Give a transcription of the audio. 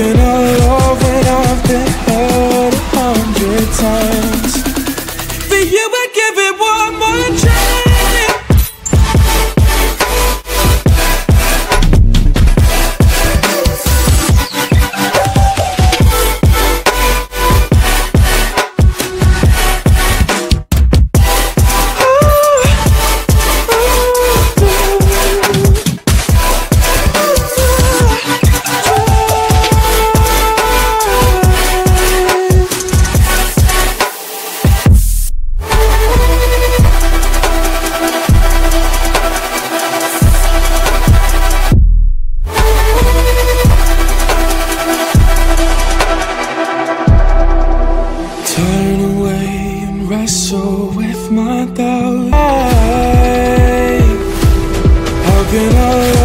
Of love when I've been Turn away and wrestle with my doubt. How can I?